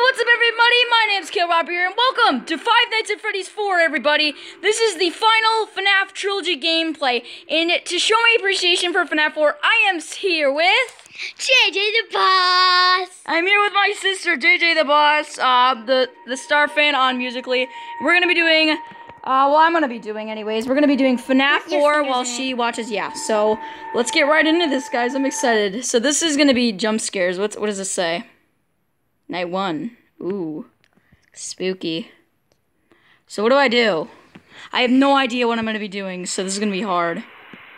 what's up, everybody? My name's Kalerobber here, and welcome to Five Nights at Freddy's 4, everybody. This is the final FNAF Trilogy gameplay, and to show my appreciation for FNAF 4, I am here with... JJ the Boss! I'm here with my sister, JJ the Boss, uh, the, the star fan on Musically. We're gonna be doing, uh, well, I'm gonna be doing anyways, we're gonna be doing FNAF Your 4 while she watches, yeah. So, let's get right into this, guys. I'm excited. So, this is gonna be jump scares. What's, what does this say? Night one. Ooh. Spooky. So what do I do? I have no idea what I'm gonna be doing, so this is gonna be hard.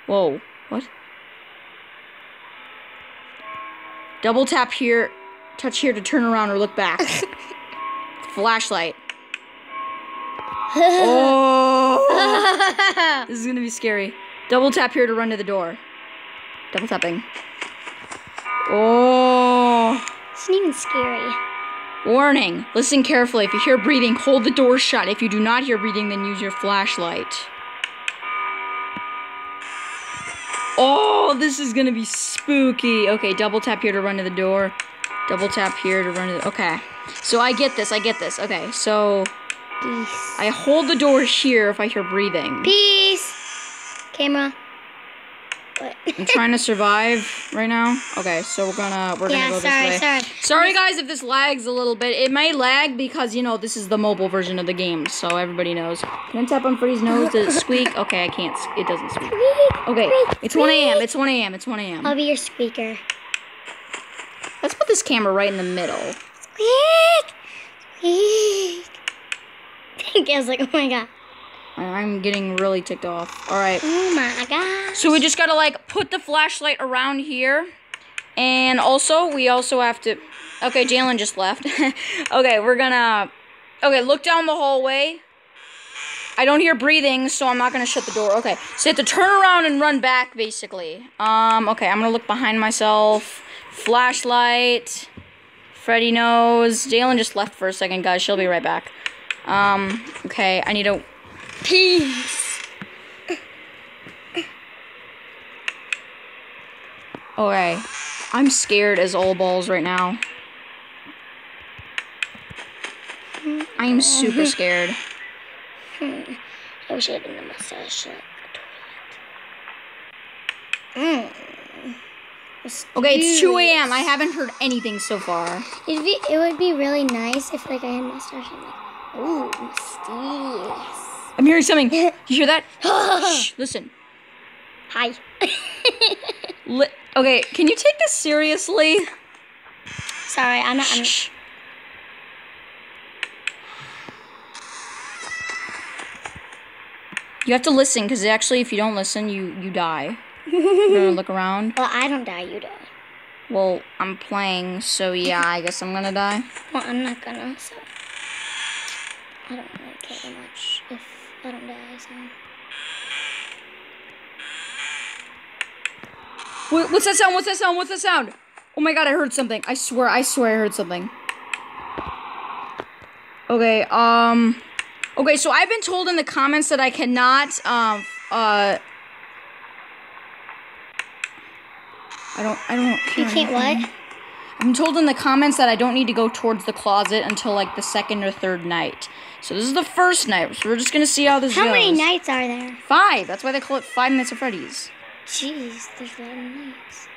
Whoa. What? Double tap here, touch here to turn around or look back. Flashlight. Oh! this is gonna be scary. Double tap here to run to the door. Double tapping. Oh! It's not even scary. Warning! Listen carefully. If you hear breathing, hold the door shut. If you do not hear breathing, then use your flashlight. Oh, this is gonna be spooky. Okay, double tap here to run to the door. Double tap here to run to the. Okay. So I get this. I get this. Okay, so Peace. I hold the door here if I hear breathing. Peace. Camera. What? I'm trying to survive right now. Okay, so we're gonna we're gonna go sorry, this way. sorry. Sorry Sorry guys if this lags a little bit. It may lag because you know this is the mobile version of the game, so everybody knows. Can I tap on Freddy's nose? Does it squeak? Okay, I can't. It doesn't squeak. Okay, it's 1 a.m. It's 1 a.m. It's 1 AM. I'll be your squeaker. Let's put this camera right in the middle. Squeak! Squeak! I was like, oh my god. I'm getting really ticked off. All right. Oh my god. So we just gotta like put the flashlight around here, and also we also have to. Okay, Jalen just left. okay, we're gonna. Okay, look down the hallway. I don't hear breathing, so I'm not gonna shut the door. Okay, so you have to turn around and run back, basically. Um. Okay, I'm gonna look behind myself. Flashlight. Freddy knows. Jalen just left for a second, guys. She'll be right back. Um. Okay, I need to. Peace. Okay. I'm scared as all balls right now. I am super scared. I wish I had a mustache. Mm. Okay, it's 2 a.m. I haven't heard anything so far. It'd be, it would be really nice if like I had a mustache and like, ooh, mysterious. I'm hearing something. You hear that? Shh, listen. Hi. Li- okay, can you take this seriously? Sorry, I'm not. I'm, Shh. You have to listen, because actually, if you don't listen, you you die. You're gonna look around. well, I don't die. You die. Well, I'm playing, so yeah, I guess I'm gonna die. Well, I'm not gonna. So I don't really care that much if I don't die. So What, what's that sound? What's that sound? What's that sound? Oh my god, I heard something. I swear, I swear I heard something. Okay, um Okay, so I've been told in the comments that I cannot um uh I don't I don't you can't what? I'm told in the comments that I don't need to go towards the closet until like the second or third night. So this is the first night. So we're just gonna see how this How goes. How many nights are there? Five. That's why they call it Five Nights at Freddy's. Jeez, there's a lot of nights.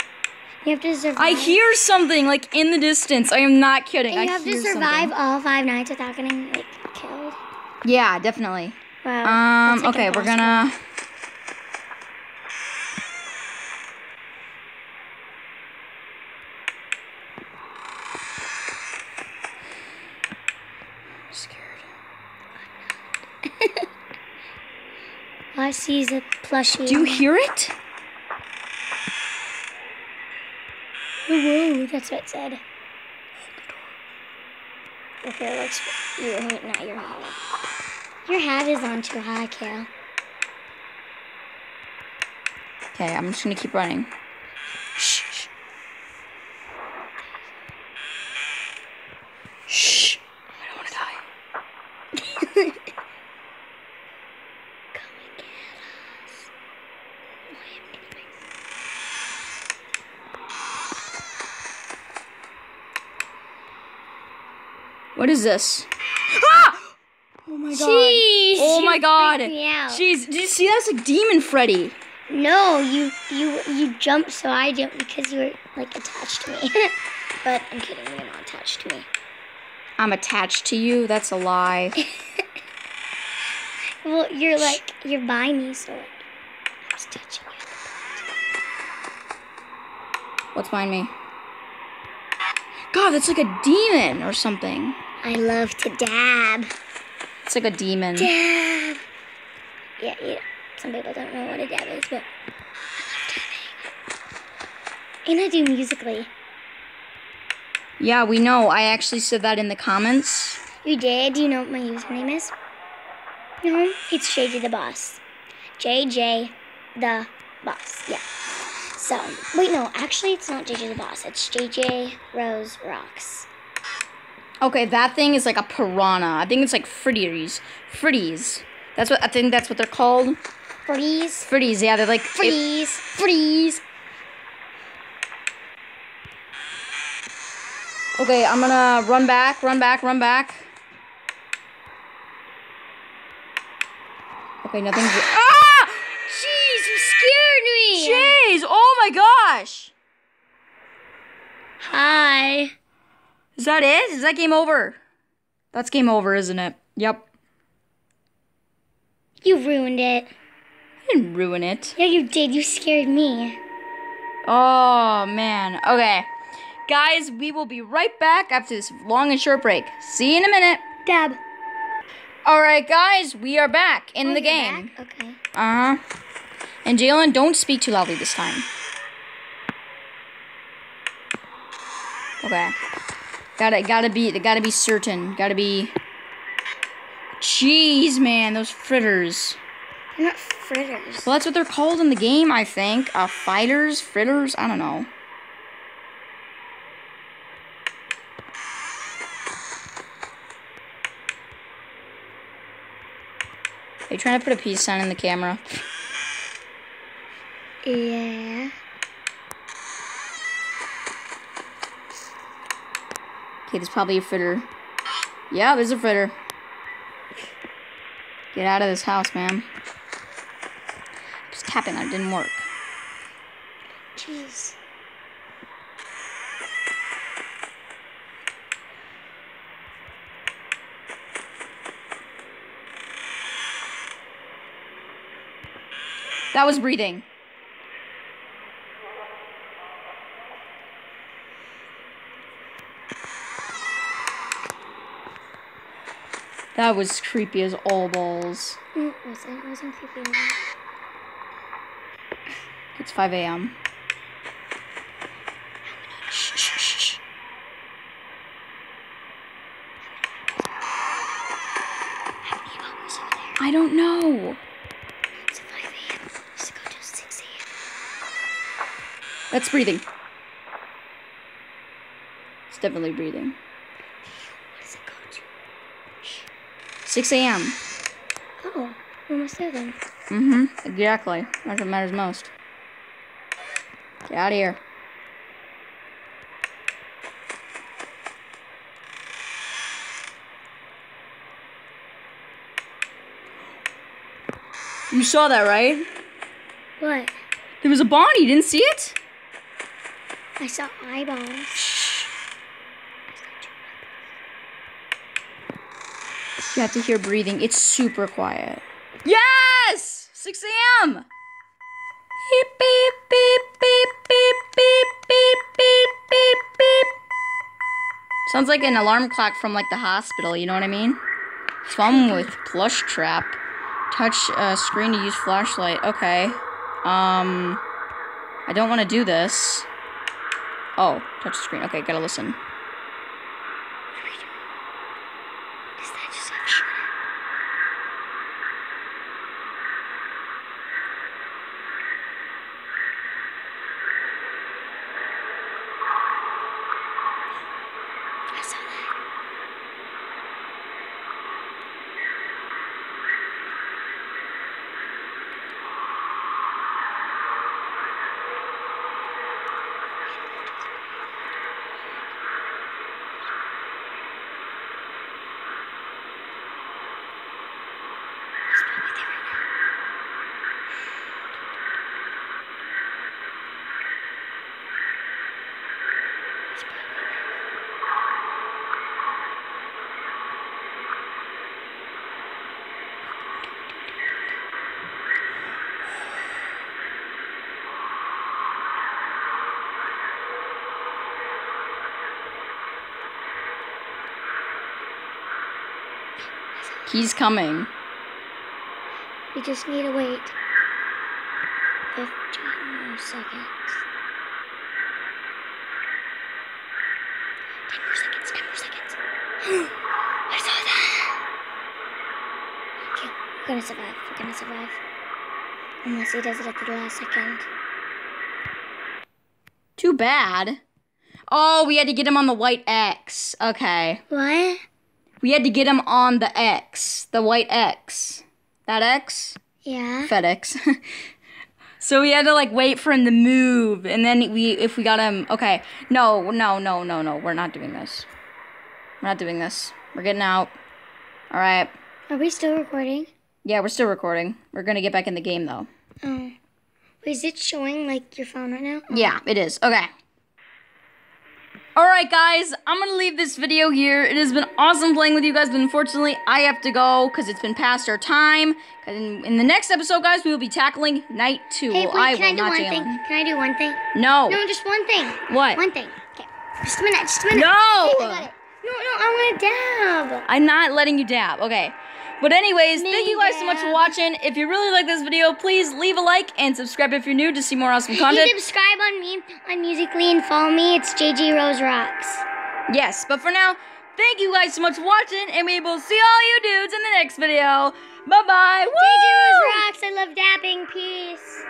You have to survive. I hear something like in the distance. I am not kidding. And I you have to survive something. all five nights without getting like killed. Yeah, definitely. Wow. Um. like, okay, we're gonna. I see is a plushie. Do you hear it? Oh, whoa, that's what it said. Okay, let's. You're not your hat. Your hat is on too high, Kale. Okay, I'm just gonna keep running. Shh. shh. Shh. I don't wanna die. Come and get us. Why am I anyways? What is this? Ah! Oh my god. Jeez. Oh my god. freaked Jeez, did you see that's a demon Freddy? No, you you you jumped, so I jumped because you were like attached to me. but I'm kidding. You're not attached to me. I'm attached to you. That's a lie. Well, you're like you're by me, so like, I'm just touching you. What's behind me? God, that's like a demon or something. I love to dab. It's like a demon. Dab. Yeah, yeah. Some people don't know what a dab is, but I love dabbing. And I do musically. Yeah, we know. I actually said that in the comments. You did? Do you know what my username is? No, it's JJ the Boss. JJ the Boss. Yeah. So, wait, no, actually, it's not JJ the Boss. It's JJ Rose Rocks. Okay, that thing is like a piranha. I think it's like fritties. Fritties. That's what I think. That's what they're called. Freeze. Fritties. Yeah, they're like. Freeze. Freeze. Okay, I'm gonna run back, run back, run back. Okay, nothing's. Ah! Jeez, you scared me. Jeez! Oh my gosh! Hi. Is that it? Is that game over? That's game over, isn't it? Yep. You ruined it. I didn't ruin it. Yeah, you did. You scared me. Oh man. Okay. Guys, we will be right back after this long and short break. See you in a minute. Dab. Alright, guys, we are back in Oh, the game. back? Okay. Uh huh. And Jalen, don't speak too loudly this time. Okay. Gotta gotta be gotta be certain. Gotta be. Jeez, man, those fritters. They're not fritters. Well, that's what they're called in the game, I think. Uh, fighters, fritters. I don't know. Are you trying to put a peace sign in the camera? Yeah. Okay, there's probably a fritter. Yeah, there's a fritter. Get out of this house, man. Just tapping it didn't work. Jeez. That was breathing. That was creepy as all balls. It wasn't. It wasn't creepy. all. It's 5 a.m. I don't know. It's 5 a.m. Let's go till 6 a.m. That's breathing. It's definitely breathing. What does it go to? 6 a.m. Oh, almost there then. Mm-hmm. Exactly. That's what matters most. Get out of here. You saw that, right? What? There was a body. You didn't see it? I saw eyeballs. You have to hear breathing. It's super quiet. Yes! 6 a.m. Beep, beep, beep, beep, beep, beep, beep, beep, beep, beep. Sounds like an alarm clock from like the hospital, you know what I mean? Fun with Plushtrap. Touch uh, screen to use flashlight. Okay. Um, I don't want to do this. Oh, touch the screen. Okay, gotta listen. He's coming. We just need to wait 15 more seconds. 10 more seconds, 10 more seconds. I saw that. Okay, we're gonna survive. We're gonna survive. Unless he does it at the last second. Too bad. Oh, we had to get him on the white X. Okay. What? We had to get him on the X, the white X. That X? Yeah. FedEx. so we had to like wait for him to move, and then we, if we got him, okay. No, no, no, no, no. We're not doing this. We're not doing this. We're getting out. All right. Are we still recording? Yeah, we're still recording. We're gonna get back in the game though. Oh. Wait, is it showing like your phone right now? Yeah, it is. Okay. Alright, guys, I'm gonna leave this video here. It has been awesome playing with you guys, but unfortunately, I have to go because it's been past our time. In, in the next episode, guys, we will be tackling Night 2. Hey, well, I can I, do one thing? Can I do one thing? No. No, just one thing. What? One thing. Okay. Just a minute, just a minute. No! Hey, I got it. No, no, I want to dab. I'm not letting you dab. Okay. But anyways, thank you guys so much for watching. If you really like this video, please leave a like and subscribe if you're new to see more awesome You content. subscribe on me on Musically and follow me. It's JJ Rose Rocks. Yes, but for now, thank you guys so much for watching, and we will see all you dudes in the next video. Bye bye. JJ Rose Rocks. I love dabbing. Peace.